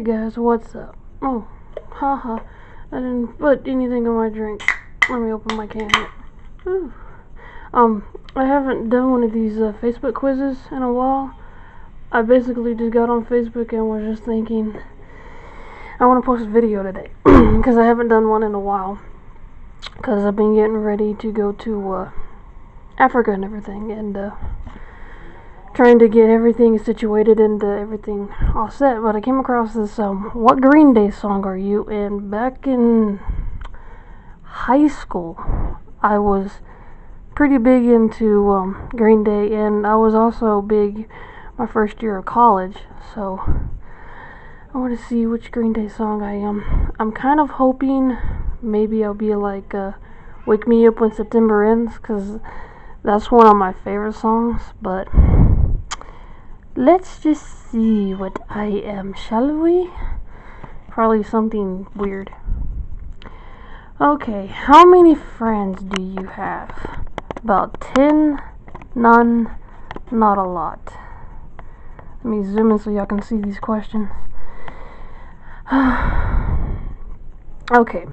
Hey guys, what's up? Oh, haha. I didn't put anything on my drink. Let me open my can. Um, I haven't done one of these uh, Facebook quizzes in a while. I basically just got on Facebook and was just thinking, I want to post a video today because I haven't done one in a while. Because I've been getting ready to go to uh, Africa and everything, and uh, trying to get everything situated and everything all set. But I came across this um, "What Green Day song are you?" And back in high school, I was pretty big into um, Green Day, and I was also big my first year of college. So I want to see which Green Day song I am. I'm kind of hoping maybe I'll be like uh, "Wake Me Up When September Ends" because that's one of my favorite songs. But Let's just see what I am, shall we? Probably something weird. Okay, how many friends do you have? About 10? None? Not a lot. Let me zoom in so y'all can see these questions. okay.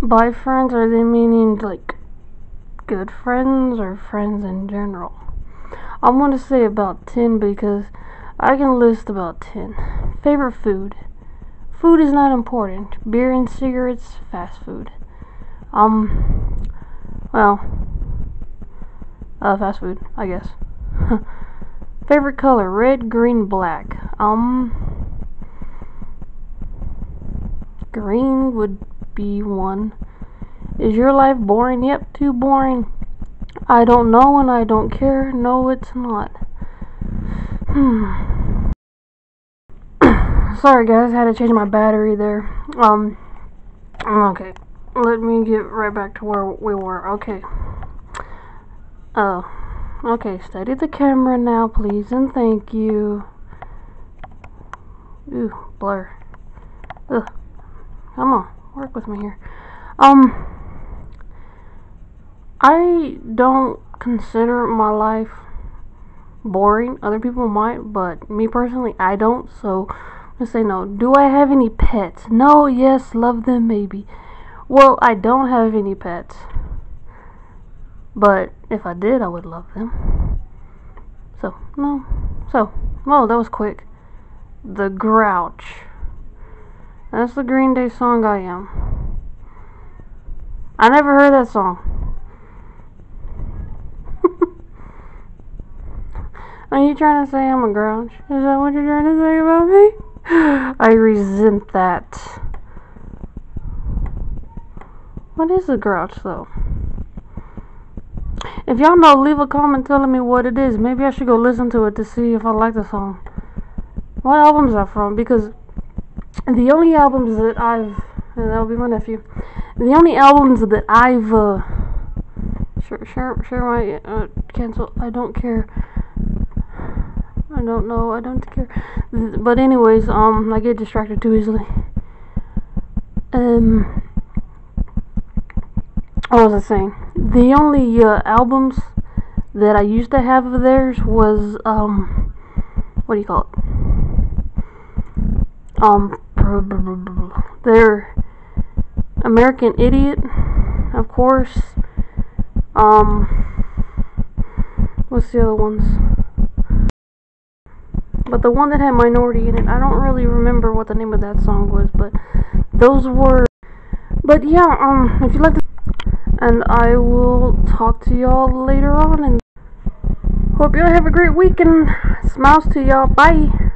By friends, are they meaning like good friends or friends in general? I'm going to say about 10 because I can list about 10. Favorite food. Food is not important. Beer and cigarettes, fast food. Um, well, uh, fast food, I guess. Favorite color, red, green, black. Um, green would be one. Is your life boring? Yep, too boring. I don't know and I don't care. No, it's not. Hmm. Sorry guys, I had to change my battery there. Um, okay. Let me get right back to where we were. Okay. Oh. Okay, steady the camera now, please, and thank you. Ooh, blur. Ugh. Come on, work with me here. Um, I don't consider my life boring. Other people might, but me personally, I don't. So let's say no. Do I have any pets? No, yes, love them, maybe. Well, I don't have any pets. But if I did, I would love them. So, no. So, well, that was quick. The Grouch. That's the Green Day song I am. I never heard that song. Are you trying to say I'm a grouch? Is that what you're trying to say about me? I resent that. What is a grouch, though? If y'all know, leave a comment telling me what it is. Maybe I should go listen to it to see if I like the song. What albums are from? Because the only albums that I've and that'll be my nephew. The only albums that I've uh, share share share my uh, cancel. I don't care. I don't know. I don't care. But anyways, um, I get distracted too easily. Um, what was I saying? The only uh, albums that I used to have of theirs was um, what do you call it? Um, their American Idiot, of course. Um, what's the other ones? But the one that had minority in it, I don't really remember what the name of that song was, but those were. But yeah, um, if you like this, and I will talk to y'all later on, and hope y'all have a great week, and smiles to y'all. Bye.